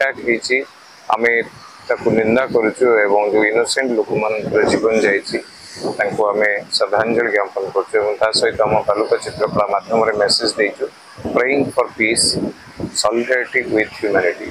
টাকে হিছি আমি তা কো নিন্দা কৰিছো আৰু ইনোসেন্ট লোকমানৰ জীৱন যায়িছি তেনকো আমি সদাঙ্গল গেমপলৰ তেওঁ দা সেইটো মকালু কা ছবিৰ পাৰ মাধ্যমৰে মেছেজ দিছো praying for peace solidity with humanity